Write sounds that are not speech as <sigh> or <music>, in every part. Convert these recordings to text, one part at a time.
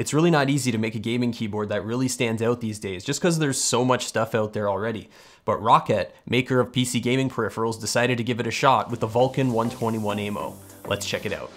It's really not easy to make a gaming keyboard that really stands out these days, just because there's so much stuff out there already. But Roccat, maker of PC gaming peripherals, decided to give it a shot with the Vulcan 121 Aimo. Let's check it out.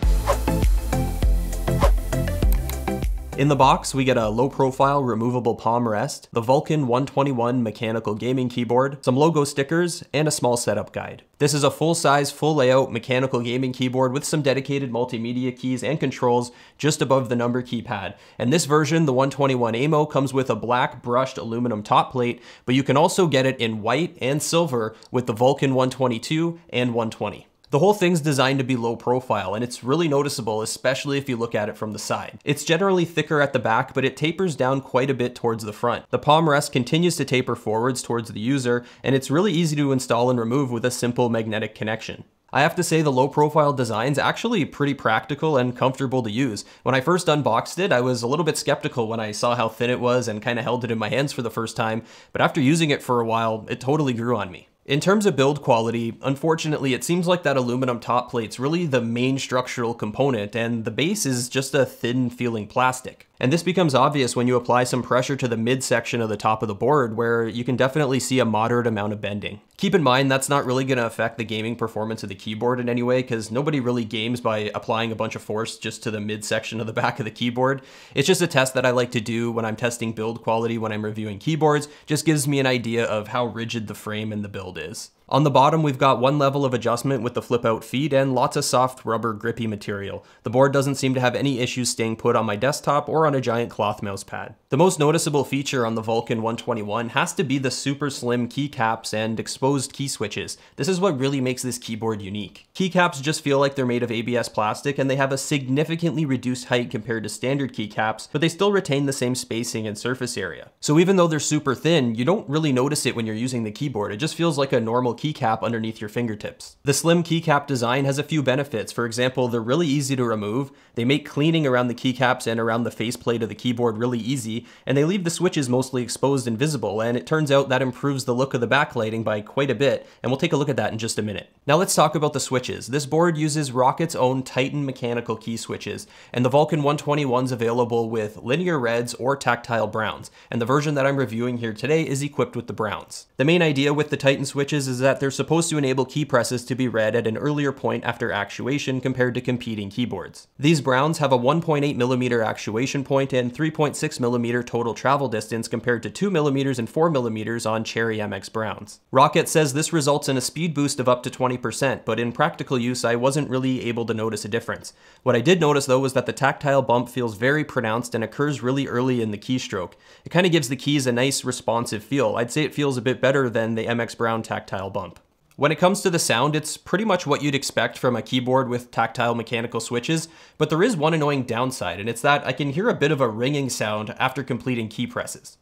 In the box, we get a low profile removable palm rest, the Vulcan 121 mechanical gaming keyboard, some logo stickers, and a small setup guide. This is a full size, full layout mechanical gaming keyboard with some dedicated multimedia keys and controls just above the number keypad. And this version, the 121 Aimo, comes with a black brushed aluminum top plate, but you can also get it in white and silver with the Vulcan 122 and 120. The whole thing's designed to be low profile, and it's really noticeable, especially if you look at it from the side. It's generally thicker at the back, but it tapers down quite a bit towards the front. The palm rest continues to taper forwards towards the user, and it's really easy to install and remove with a simple magnetic connection. I have to say the low profile design's actually pretty practical and comfortable to use. When I first unboxed it, I was a little bit skeptical when I saw how thin it was and kind of held it in my hands for the first time, but after using it for a while, it totally grew on me. In terms of build quality, unfortunately, it seems like that aluminum top plate's really the main structural component, and the base is just a thin feeling plastic. And this becomes obvious when you apply some pressure to the midsection of the top of the board, where you can definitely see a moderate amount of bending. Keep in mind, that's not really going to affect the gaming performance of the keyboard in any way, because nobody really games by applying a bunch of force just to the midsection of the <laughs> back of the keyboard. It's just a test that I like to do when I'm testing build quality when I'm reviewing keyboards, just gives me an idea of how rigid the frame and the build is. On the bottom, we've got one level of adjustment with the flip out feet and lots of soft rubber grippy material. The board doesn't seem to have any issues staying put on my desktop or on a giant cloth mouse pad. The most noticeable feature on the Vulcan 121 has to be the super slim keycaps and exposed key switches. This is what really makes this keyboard unique. Keycaps just feel like they're made of ABS plastic and they have a significantly reduced height compared to standard keycaps, but they still retain the same spacing and surface area. So even though they're super thin, you don't really notice it when you're using the keyboard. It just feels like a normal keycap underneath your fingertips. The slim keycap design has a few benefits. For example, they're really easy to remove, they make cleaning around the keycaps and around the faceplate of the keyboard really easy, and they leave the switches mostly exposed and visible, and it turns out that improves the look of the backlighting by quite a bit, and we'll take a look at that in just a minute. Now let's talk about the switches. This board uses Roccat's own Titan mechanical key switches, and the Vulcan 121's available with linear reds or tactile browns, and the version that I'm reviewing here today is equipped with the browns. The main idea with the Titan switches is that they're supposed to enable key presses to be read at an earlier point after actuation compared to competing keyboards. These Browns have a 1.8mm actuation point and 3.6mm total travel distance compared to 2mm and 4mm on Cherry MX Browns. Roccat says this results in a speed boost of up to 20%, but in practical use I wasn't really able to notice a difference. What I did notice though was that the tactile bump feels very pronounced and occurs really early in the keystroke. It kind of gives the keys a nice responsive feel. I'd say it feels a bit better than the MX Brown tactile bump. When it comes to the sound, it's pretty much what you'd expect from a keyboard with tactile mechanical switches, but there is one annoying downside, and it's that I can hear a bit of a ringing sound after completing key presses.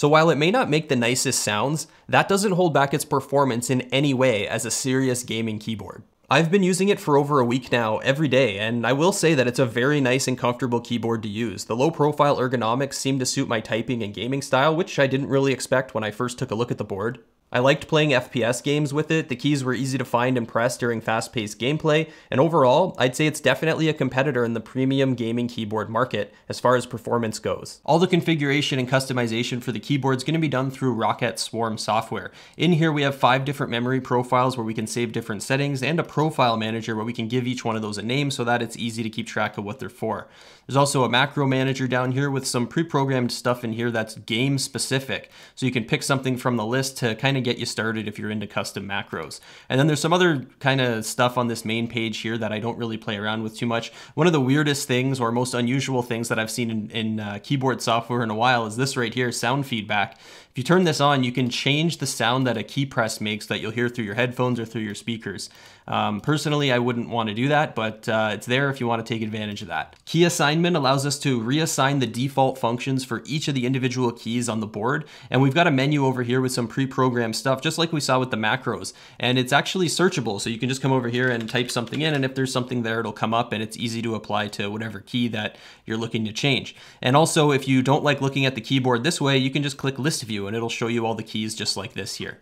So while it may not make the nicest sounds, that doesn't hold back its performance in any way as a serious gaming keyboard. I've been using it for over a week now, every day, and I will say that it's a very nice and comfortable keyboard to use. The low profile ergonomics seem to suit my typing and gaming style, which I didn't really expect when I first took a look at the board. I liked playing FPS games with it, the keys were easy to find and press during fast-paced gameplay, and overall, I'd say it's definitely a competitor in the premium gaming keyboard market as far as performance goes. All the configuration and customization for the keyboard is going to be done through Roccat Swarm software. In here we have five different memory profiles where we can save different settings, and a profile manager where we can give each one of those a name so that it's easy to keep track of what they're for. There's also a macro manager down here with some pre-programmed stuff in here that's game specific. So you can pick something from the list to kind of get you started if you're into custom macros. And then there's some other kind of stuff on this main page here that I don't really play around with too much. One of the weirdest things or most unusual things that I've seen in, in uh, keyboard software in a while is this right here, sound feedback. If you turn this on, you can change the sound that a key press makes that you'll hear through your headphones or through your speakers. Um, personally, I wouldn't want to do that, but uh, it's there if you want to take advantage of that. Key assignment allows us to reassign the default functions for each of the individual keys on the board. And we've got a menu over here with some pre-programmed stuff, just like we saw with the macros. And it's actually searchable, so you can just come over here and type something in, and if there's something there, it'll come up, and it's easy to apply to whatever key that you're looking to change. And also, if you don't like looking at the keyboard this way, you can just click List View, and it'll show you all the keys just like this here.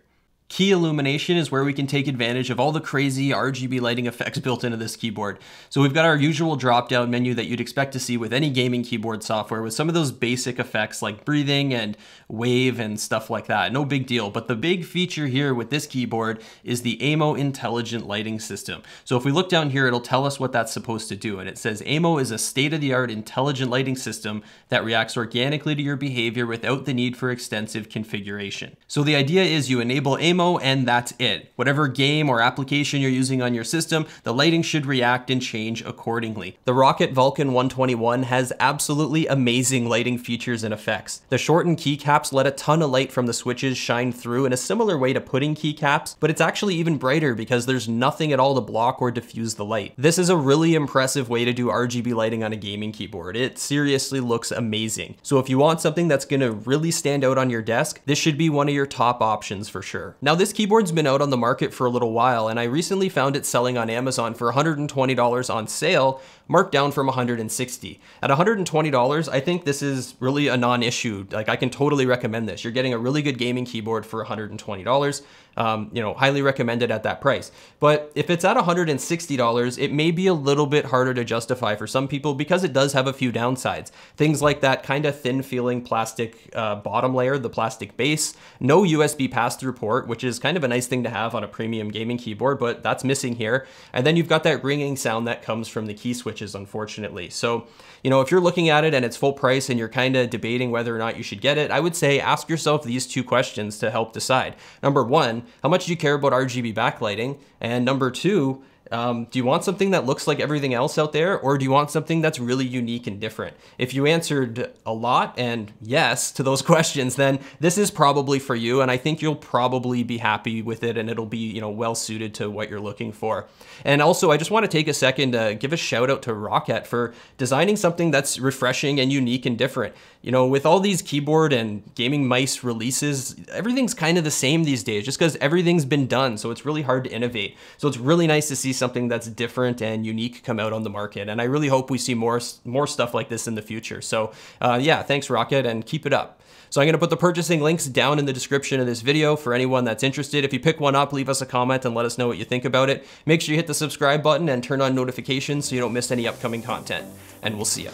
Key illumination is where we can take advantage of all the crazy RGB lighting effects <laughs> built into this keyboard. So we've got our usual drop-down menu that you'd expect to see with any gaming keyboard software with some of those basic effects like breathing and wave and stuff like that. No big deal, but the big feature here with this keyboard is the AIMO intelligent lighting system. So if we look down here, it'll tell us what that's supposed to do. And it says AIMO is a state-of-the-art intelligent lighting system that reacts organically to your behavior without the need for extensive configuration. So the idea is you enable And that's it. Whatever game or application you're using on your system, the lighting should react and change accordingly. The Roccat Vulcan 121 has absolutely amazing lighting features and effects. The shortened keycaps let a ton of light from the switches shine through in a similar way to pudding keycaps, but it's actually even brighter because there's nothing at all to block or diffuse the light. This is a really impressive way to do RGB lighting on a gaming keyboard. It seriously looks amazing. So if you want something that's gonna really stand out on your desk, this should be one of your top options for sure. Now this keyboard's been out on the market for a little while and I recently found it selling on Amazon for $120 on sale, marked down from 160. At $120, I think this is really a non-issue. Like I can totally recommend this. You're getting a really good gaming keyboard for $120 um, you know, highly recommended at that price. But if it's at $160, it may be a little bit harder to justify for some people because it does have a few downsides. Things like that kind of thin feeling plastic uh, bottom layer, the plastic base, no USB pass-through port, which is kind of a nice thing to have on a premium gaming keyboard, but that's missing here. And then you've got that ringing sound that comes from the key switches, unfortunately. So, you know, if you're looking at it and it's full price and you're kind of debating whether or not you should get it, I would say ask yourself these two questions to help decide. Number one, how much do you care about RGB backlighting? And number two, um, do you want something that looks like everything else out there, or do you want something that's really unique and different? If you answered a lot and yes to those <laughs> questions, then this is probably for you, and I think you'll probably be happy with it, and it'll be you know well suited to what you're looking for. And also, I just want to take a second to give a shout out to Roccat for designing something that's refreshing and unique and different. You know, with all these keyboard and gaming mice releases, everything's kind of the same these days, just because everything's been done, so it's really hard to innovate. So it's really nice to see something that's different and unique come out on the market. And I really hope we see more, more stuff like this in the future. So uh, yeah, thanks Roccat and keep it up. So I'm gonna put the purchasing links down in the description of this video for anyone that's interested. If you pick one up, leave us a comment and let us know what you think about it. Make sure you hit the subscribe button and turn on notifications so you don't miss any upcoming content. And we'll see ya.